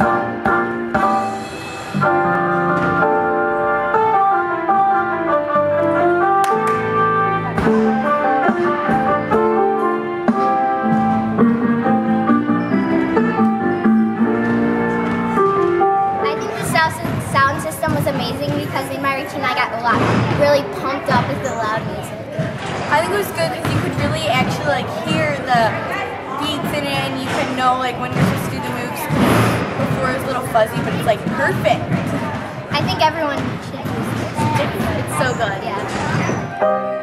I think the sound system was amazing because in my routine I got a lot really pumped up with the loud music. I think it was good because you could really actually like hear the beats in it and you could know like when you're fuzzy, but it's like perfect. I think everyone should use this. It's, it's so good. Yeah.